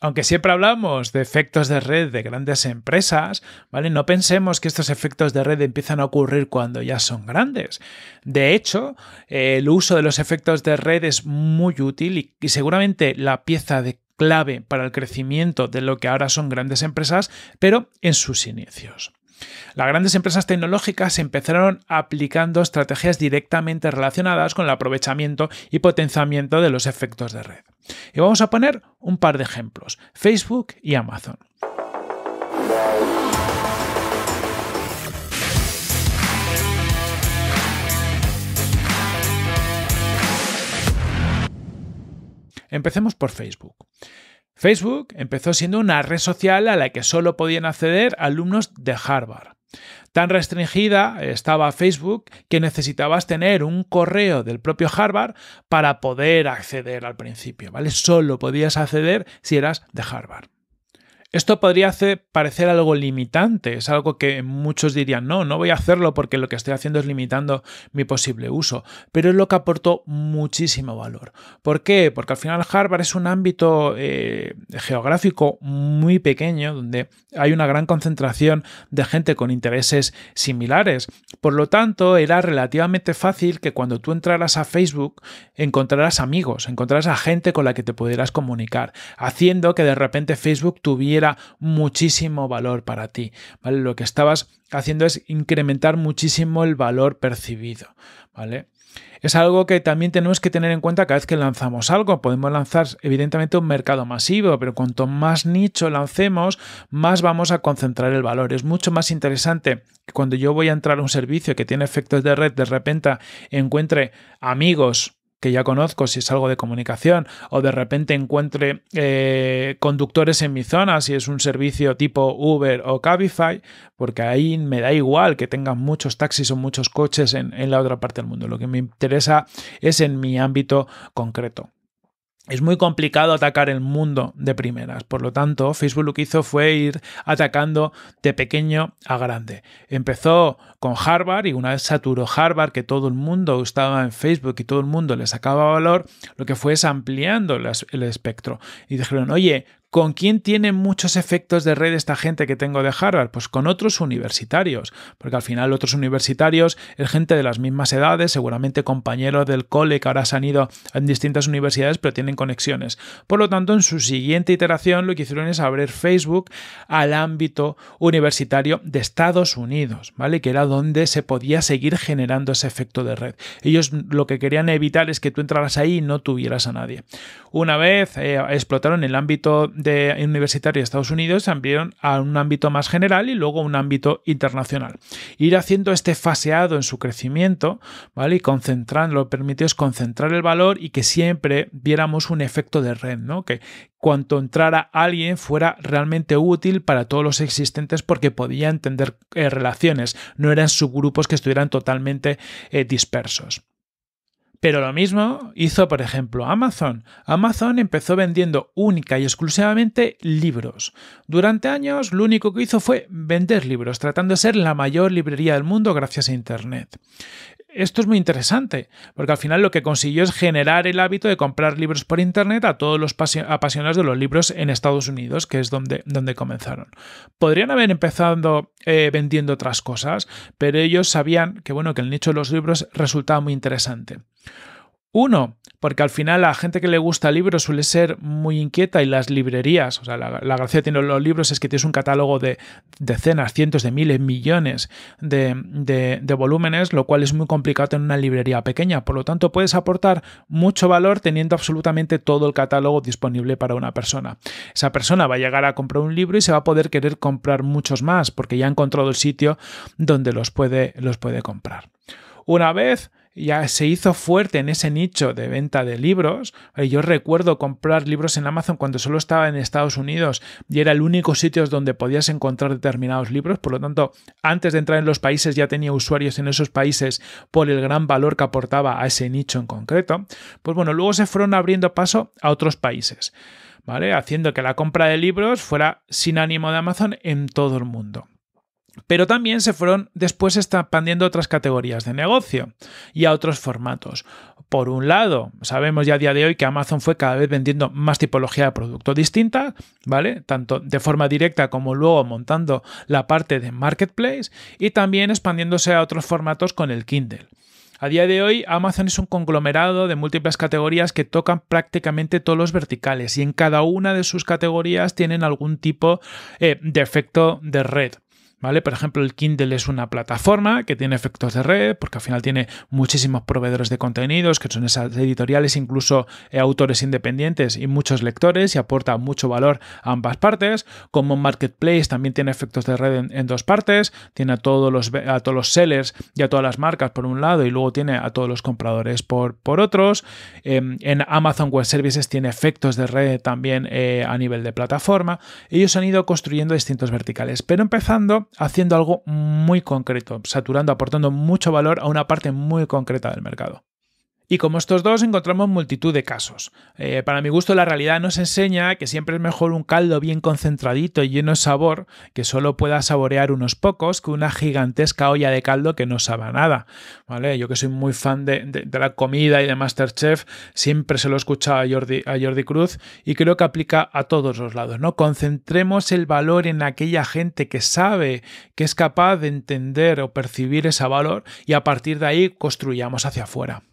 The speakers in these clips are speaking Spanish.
Aunque siempre hablamos de efectos de red de grandes empresas, ¿vale? No pensemos que estos efectos de red empiezan a ocurrir cuando ya son grandes. De hecho, el uso de los efectos de red es muy útil y, seguramente la pieza de clave para el crecimiento de lo que ahora son grandes empresas, pero en sus inicios. Las grandes empresas tecnológicas empezaron aplicando estrategias directamente relacionadas con el aprovechamiento y potenciamiento de los efectos de red. Y vamos a poner un par de ejemplos, Facebook y Amazon. Empecemos por Facebook. Facebook empezó siendo una red social a la que solo podían acceder alumnos de Harvard. Tan restringida estaba Facebook que necesitabas tener un correo del propio Harvard para poder acceder al principio, ¿vale? Solo podías acceder si eras de Harvard. Esto podría hacer, parecer algo limitante, es algo que muchos dirían, no, no voy a hacerlo porque lo que estoy haciendo es limitando mi posible uso, pero es lo que aportó muchísimo valor. ¿Por qué? Porque al final Harvard es un ámbito eh, geográfico muy pequeño donde hay una gran concentración de gente con intereses similares. Por lo tanto, era relativamente fácil que cuando tú entraras a Facebook encontraras amigos, encontraras a gente con la que te pudieras comunicar, haciendo que de repente Facebook tuviera muchísimo valor para ti. ¿vale? Lo que estabas haciendo es incrementar muchísimo el valor percibido. ¿vale? Es algo que también tenemos que tener en cuenta cada vez que lanzamos algo. Podemos lanzar evidentemente un mercado masivo, pero cuanto más nicho lancemos, más vamos a concentrar el valor. Es mucho más interesante que cuando yo voy a entrar a un servicio que tiene efectos de red, de repente encuentre amigos que ya conozco si es algo de comunicación o de repente encuentre eh, conductores en mi zona si es un servicio tipo Uber o Cabify, porque ahí me da igual que tengan muchos taxis o muchos coches en la otra parte del mundo. Lo que me interesa es en mi ámbito concreto. Es muy complicado atacar el mundo de primeras, por lo tanto, Facebook lo que hizo fue ir atacando de pequeño a grande. Empezó con Harvard y una vez saturó Harvard, que todo el mundo estaba en Facebook y todo el mundo le sacaba valor, lo que fue es ampliando el espectro. Y dijeron, oye, ¿Con quién tiene muchos efectos de red esta gente que tengo de Harvard? Pues con otros universitarios, porque al final otros universitarios es gente de las mismas edades, seguramente compañeros del cole que ahora se han ido en distintas universidades, pero tienen conexiones. Por lo tanto, en su siguiente iteración lo que hicieron es abrir Facebook al ámbito universitario de Estados Unidos, ¿vale? Que era donde se podía seguir generando ese efecto de red. Ellos lo que querían evitar es que tú entraras ahí y no tuvieras a nadie. Una vez eh, explotaron el ámbito de universitario de Estados Unidos también a un ámbito más general y luego un ámbito internacional. Ir haciendo este faseado en su crecimiento, ¿vale? Y concentrar, lo permitió es concentrar el valor y que siempre viéramos un efecto de red, ¿no? Que cuanto entrara alguien fuera realmente útil para todos los existentes porque podía entender eh, relaciones, no eran subgrupos que estuvieran totalmente eh, dispersos. Pero lo mismo hizo, por ejemplo, Amazon. Amazon empezó vendiendo única y exclusivamente libros. Durante años lo único que hizo fue vender libros, tratando de ser la mayor librería del mundo gracias a Internet. Esto es muy interesante, porque al final lo que consiguió es generar el hábito de comprar libros por Internet a todos los apasionados de los libros en Estados Unidos, que es donde, donde comenzaron. Podrían haber empezado eh, vendiendo otras cosas, pero ellos sabían que, bueno, que el nicho de los libros resultaba muy interesante. Uno, porque al final la gente que le gusta libros suele ser muy inquieta y las librerías, o sea, la, gracia de tener los libros es que tienes un catálogo de decenas, cientos de miles, millones de, de, volúmenes, lo cual es muy complicado en una librería pequeña. Por lo tanto, puedes aportar mucho valor teniendo absolutamente todo el catálogo disponible para una persona. Esa persona va a llegar a comprar un libro y se va a poder querer comprar muchos más porque ya ha encontrado el sitio donde los puede, los puede comprar. Una vez ya se hizo fuerte en ese nicho de venta de libros. Eh, yo recuerdo comprar libros en Amazon cuando solo estaba en Estados Unidos y era el único sitio donde podías encontrar determinados libros. Por lo tanto, antes de entrar en los países ya tenía usuarios en esos países por el gran valor que aportaba a ese nicho en concreto. Pues bueno, luego se fueron abriendo paso a otros países, ¿vale? Haciendo que la compra de libros fuera sin ánimo de Amazon en todo el mundo. Pero también se fueron después expandiendo otras categorías de negocio y a otros formatos. Por un lado, sabemos ya a día de hoy que Amazon fue cada vez vendiendo más tipología de producto distinta, ¿vale? Tanto de forma directa como luego montando la parte de marketplace y también expandiéndose a otros formatos con el Kindle. A día de hoy, Amazon es un conglomerado de múltiples categorías que tocan prácticamente todos los verticales y en cada una de sus categorías tienen algún tipo eh, de efecto de red. ¿Vale? Por ejemplo, el Kindle es una plataforma que tiene efectos de red, porque al final tiene muchísimos proveedores de contenidos, que son esas editoriales, incluso eh, autores independientes y muchos lectores, y aporta mucho valor a ambas partes. Como Marketplace también tiene efectos de red en, dos partes, tiene a todos, los, a todos los sellers y a todas las marcas por un lado, y luego tiene a todos los compradores por, por otros. Em, en Amazon Web Services tiene efectos de red también eh, a nivel de plataforma. Ellos han ido construyendo distintos verticales, pero empezando haciendo algo muy concreto, saturando, aportando mucho valor a una parte muy concreta del mercado. Y como estos dos encontramos multitud de casos. Eh, para mi gusto la realidad nos enseña que siempre es mejor un caldo bien concentradito y lleno de sabor que solo pueda saborear unos pocos que una gigantesca olla de caldo que no sabe nada. ¿Vale? Yo que soy muy fan de, la comida y de Masterchef, siempre se lo he escuchado a Jordi, a Jordi Cruz y creo que aplica a todos los lados. ¿no? Concentremos el valor en aquella gente que sabe, que es capaz de entender o percibir ese valor y a partir de ahí construyamos hacia afuera.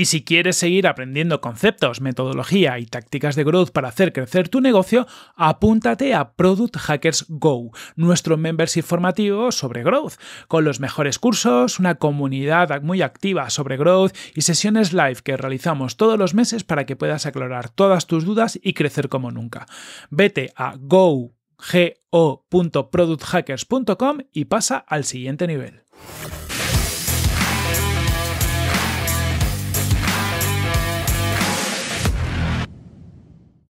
Y si quieres seguir aprendiendo conceptos, metodología y tácticas de growth para hacer crecer tu negocio, apúntate a Product Hackers Go, nuestro membership formativo sobre growth, con los mejores cursos, una comunidad muy activa sobre growth y sesiones live que realizamos todos los meses para que puedas aclarar todas tus dudas y crecer como nunca. Vete a go.producthackers.com y pasa al siguiente nivel.